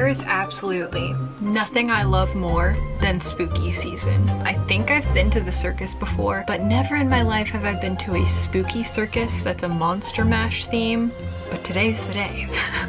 There is absolutely nothing I love more than spooky season. I think I've been to the circus before, but never in my life have I been to a spooky circus that's a Monster Mash theme, but today's the day.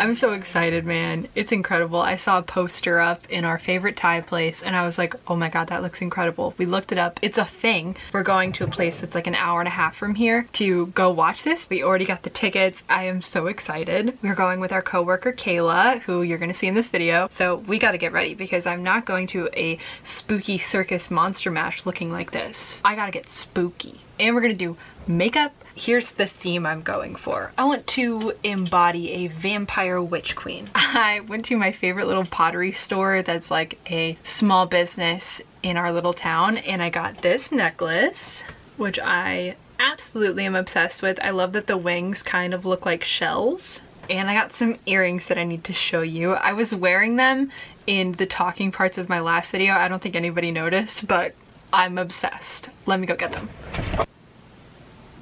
I'm so excited, man. It's incredible. I saw a poster up in our favorite Thai place and I was like, oh my god, that looks incredible. We looked it up. It's a thing. We're going to a place that's like an hour and a half from here to go watch this. We already got the tickets. I am so excited. We're going with our coworker Kayla, who you're gonna see in this video. So we gotta get ready because I'm not going to a spooky circus monster mash looking like this. I gotta get spooky. And we're gonna do makeup, here's the theme I'm going for. I want to embody a vampire witch queen. I went to my favorite little pottery store that's like a small business in our little town and I got this necklace, which I absolutely am obsessed with. I love that the wings kind of look like shells. And I got some earrings that I need to show you. I was wearing them in the talking parts of my last video. I don't think anybody noticed, but I'm obsessed. Let me go get them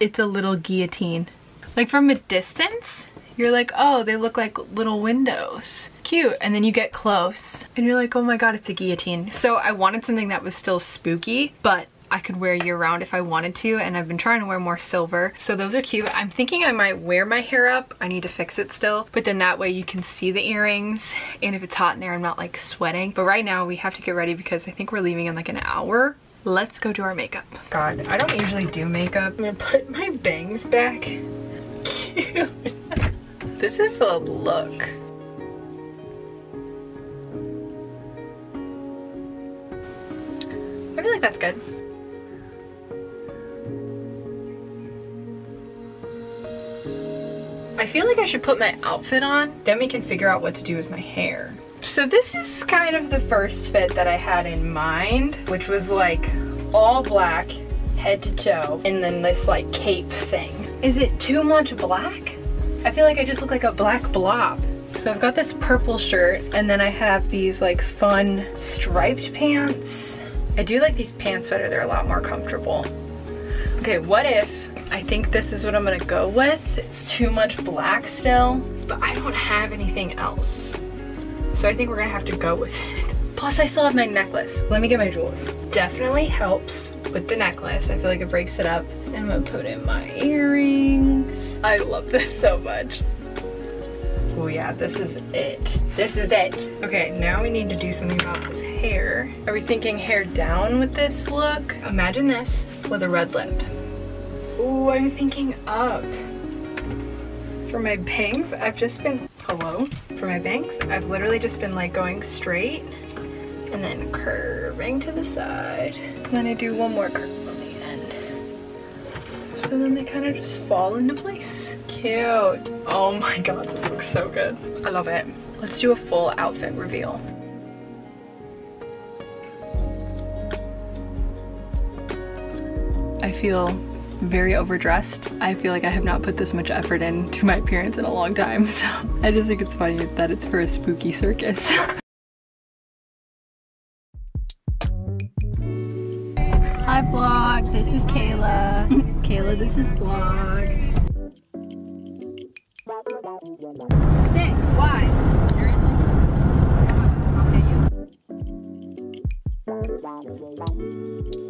it's a little guillotine. Like from a distance, you're like, oh, they look like little windows. Cute. And then you get close and you're like, oh my god, it's a guillotine. So I wanted something that was still spooky, but I could wear year round if I wanted to and I've been trying to wear more silver so those are cute I'm thinking I might wear my hair up I need to fix it still but then that way you can see the earrings and if it's hot in there I'm not like sweating but right now we have to get ready because I think we're leaving in like an hour let's go do our makeup. God, I don't usually do makeup. I'm gonna put my bangs back. Cute. this is a look. I feel like that's good. I feel like I should put my outfit on, then we can figure out what to do with my hair. So this is kind of the first fit that I had in mind, which was like all black, head to toe, and then this like cape thing. Is it too much black? I feel like I just look like a black blob. So I've got this purple shirt and then I have these like fun striped pants. I do like these pants better, they're a lot more comfortable. Okay, what if I think this is what I'm gonna go with. It's too much black still, but I don't have anything else. So I think we're gonna have to go with it. Plus I still have my necklace. Let me get my jewelry. Definitely helps with the necklace. I feel like it breaks it up. And I'm gonna put in my earrings. I love this so much. Oh yeah, this is it. This is it. Okay, now we need to do something about this hair. Are we thinking hair down with this look? Imagine this with a red lip. Oh, I'm thinking up. For my bangs, I've just been, hello? For my bangs, I've literally just been like going straight and then curving to the side. And then I do one more curve on the end. So then they kind of just fall into place. Cute. Oh my god, this looks so good. I love it. Let's do a full outfit reveal. I feel very overdressed. I feel like I have not put this much effort into my appearance in a long time, so I just think it's funny that it's for a spooky circus. Hi vlog, this is Kayla. Kayla, this is vlog. Stay, why? Seriously? Okay, you.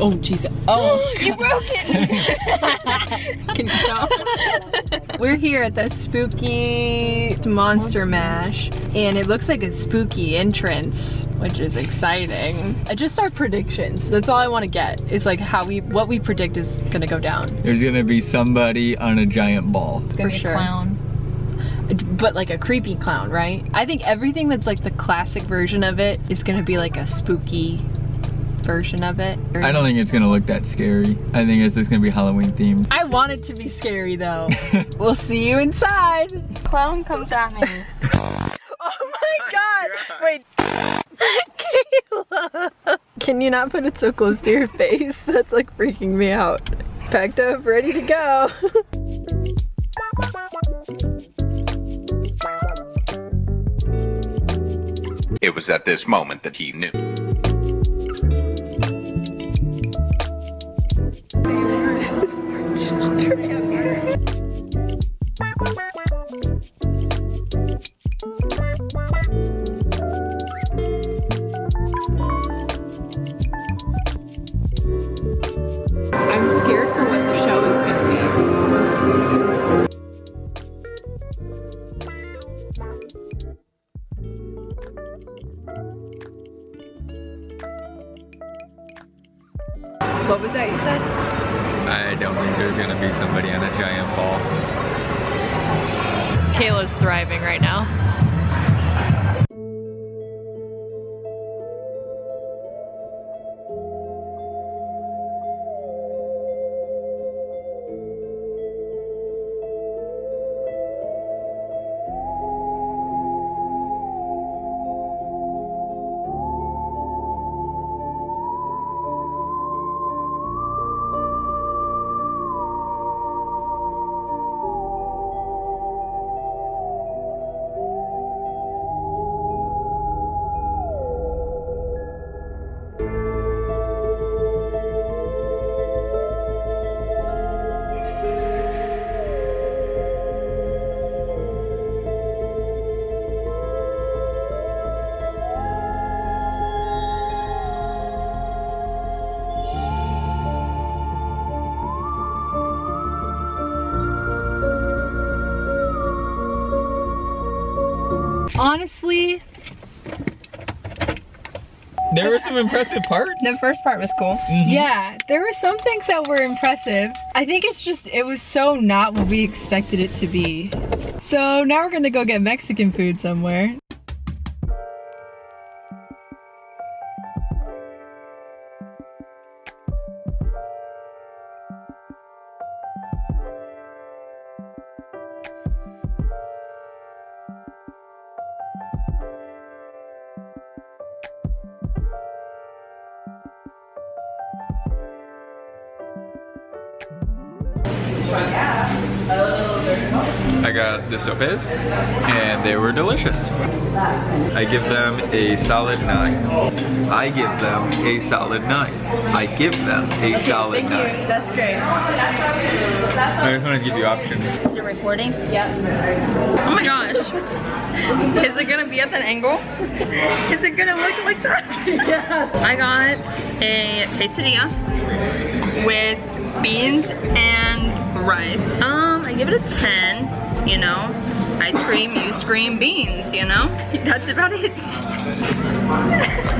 Oh Jesus! Oh, you broke it. Can you stop? We're here at the spooky Monster Mash, and it looks like a spooky entrance, which is exciting. Uh, just our predictions. That's all I want to get. Is like how we, what we predict is gonna go down. There's gonna be somebody on a giant ball. It's gonna For be sure. a clown but like a creepy clown, right? I think everything that's like the classic version of it is gonna be like a spooky version of it. I don't think it's gonna look that scary. I think it's just gonna be Halloween themed. I want it to be scary though. we'll see you inside. Clown comes at me. oh my god! Wait. Kayla! Can you not put it so close to your face? That's like freaking me out. Packed up, ready to go. It was at this moment that he knew. What the show is gonna be. What was that you said? I don't think there's gonna be somebody on a giant ball. Kayla's thriving right now. Honestly, There were some impressive parts. The first part was cool. Mm-hmm. yeah, there were some things that were impressive. I think it's just, it was so not what we expected it to be. So now we're gonna go get Mexican food somewhere. The sopes and they were delicious. I give them a solid nine. I give them a solid nine. I give them a solid nine. That's great. I just want to give you options. Is it recording? Yep. Oh my gosh. Is it gonna be at that angle? Is it gonna look like that? yeah. I got a quesadilla with beans and rice. Um, I give it a 10, you know. Ice cream, you scream beans, you know? That's about it.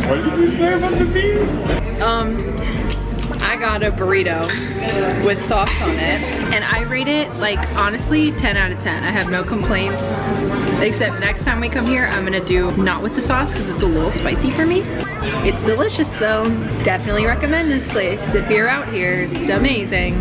What did you say about the beans? Um, I got a burrito with sauce on it, and I rate it like honestly 10 out of 10. I have no complaints, except next time we come here, I'm gonna do not with the sauce because it's a little spicy for me. It's delicious though. Definitely recommend this place if you're out here. It's amazing.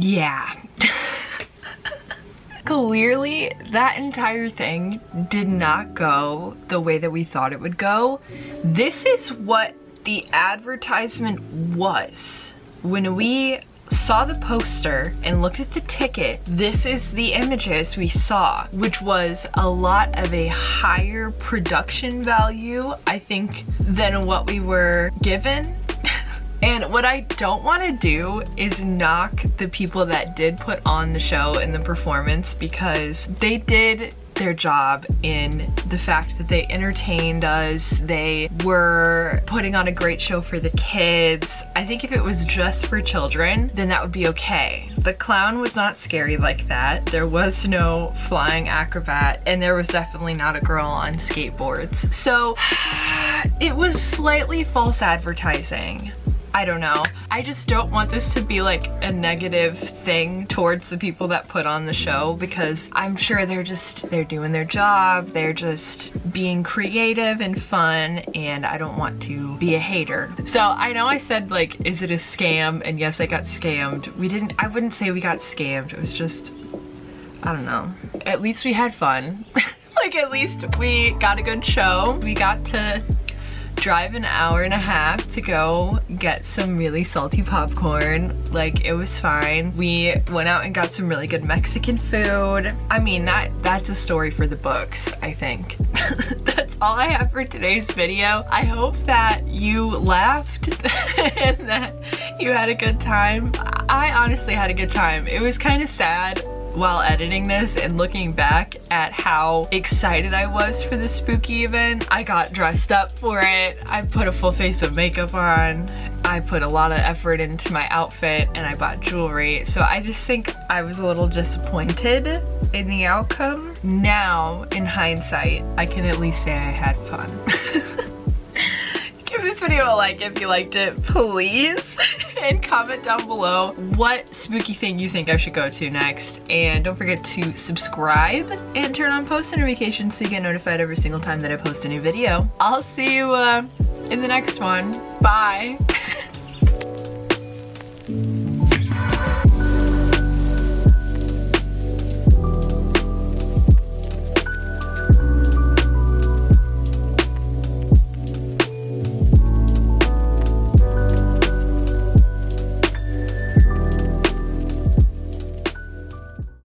Yeah. Clearly, that entire thing did not go the way that we thought it would go. This is what the advertisement was. When we saw the poster and looked at the ticket, this is the images we saw, which was a lot of a higher production value, I think, than what we were given. And what I don't want to do is knock the people that did put on the show and the performance because they did their job in the fact that they entertained us. They were putting on a great show for the kids. I think if it was just for children, then that would be okay. The clown was not scary like that. There was no flying acrobat and there was definitely not a girl on skateboards. So it was slightly false advertising. I don't know. I just don't want this to be like a negative thing towards the people that put on the show because I'm sure they're just, they're doing their job. They're just being creative and fun and I don't want to be a hater. So I know I said like, is it a scam? And yes, I got scammed. We didn't, I wouldn't say we got scammed. It was just, I don't know. At least we had fun. like at least we got a good show. We got to drive an hour and a half to go get some really salty popcorn. Like it was fine. We went out and got some really good Mexican food. I mean, that that's a story for the books, I think. that's all I have for today's video. I hope that you laughed and that you had a good time. I honestly had a good time. It was kind of sad while editing this and looking back at how excited I was for the spooky event. I got dressed up for it. I put a full face of makeup on. I put a lot of effort into my outfit and I bought jewelry. So I just think I was a little disappointed in the outcome. Now, in hindsight, I can at least say I had fun. Give this video a like if you liked it, please. and comment down below what spooky thing you think I should go to next. And don't forget to subscribe and turn on post notifications so you get notified every single time that I post a new video. I'll see you uh, in the next one. Bye.